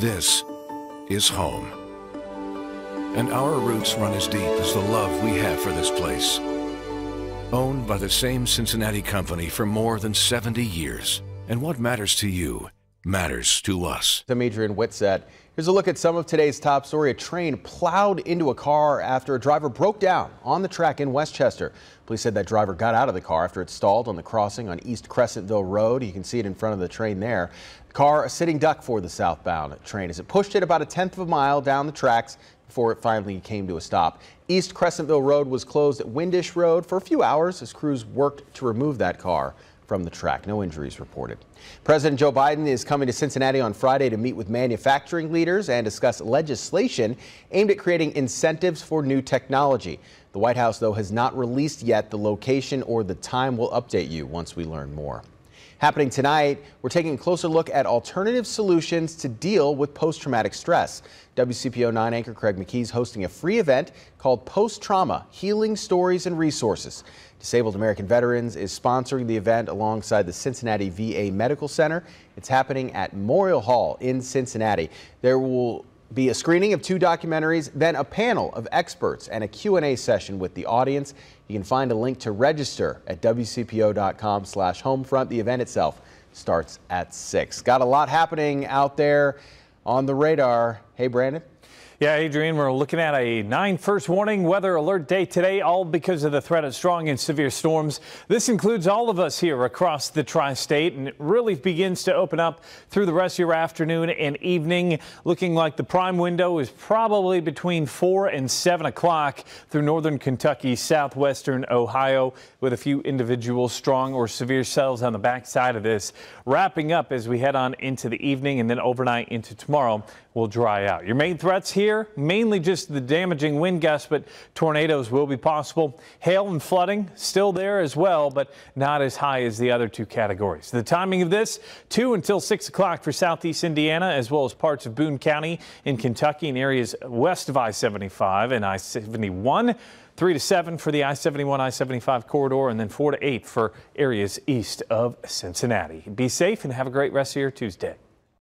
This is home. And our roots run as deep as the love we have for this place. Owned by the same Cincinnati company for more than 70 years. And what matters to you matters to us. I'm Adrian Whitsett. Here's a look at some of today's top story. A train plowed into a car after a driver broke down on the track in West Chester. Police said that driver got out of the car after it stalled on the crossing on East Crescentville Road. You can see it in front of the train there. The car a sitting duck for the southbound train as it pushed it about a tenth of a mile down the tracks before it finally came to a stop. East Crescentville Road was closed at Windisch Road for a few hours as crews worked to remove that car from the track. No injuries reported. President Joe Biden is coming to Cincinnati on Friday to meet with manufacturing leaders and discuss legislation aimed at creating incentives for new technology. The White House, though, has not released yet the location or the time. We'll update you once we learn more. Happening tonight, we're taking a closer look at alternative solutions to deal with post-traumatic stress. WCPO 9 anchor Craig McKee is hosting a free event called Post Trauma Healing Stories and Resources. Disabled American Veterans is sponsoring the event alongside the Cincinnati VA Medical Center. It's happening at Memorial Hall in Cincinnati. There will be a screening of two documentaries, then a panel of experts and a Q&A session with the audience. You can find a link to register at wcpo.com slash homefront. The event itself starts at 6. Got a lot happening out there on the radar. Hey, Brandon. Yeah, Adrian, we're looking at a nine first warning weather alert day today, all because of the threat of strong and severe storms. This includes all of us here across the tri-state, and it really begins to open up through the rest of your afternoon and evening. Looking like the prime window is probably between 4 and 7 o'clock through northern Kentucky, southwestern Ohio, with a few individual strong or severe cells on the backside of this. Wrapping up as we head on into the evening and then overnight into tomorrow will dry out. Your main threats here, mainly just the damaging wind gusts, but tornadoes will be possible. Hail and flooding still there as well, but not as high as the other two categories. The timing of this, 2 until 6 o'clock for southeast Indiana, as well as parts of Boone County in Kentucky and areas west of I-75 and I-71. 3 to 7 for the I-71, I-75 corridor, and then 4 to 8 for areas east of Cincinnati. Be safe and have a great rest of your Tuesday.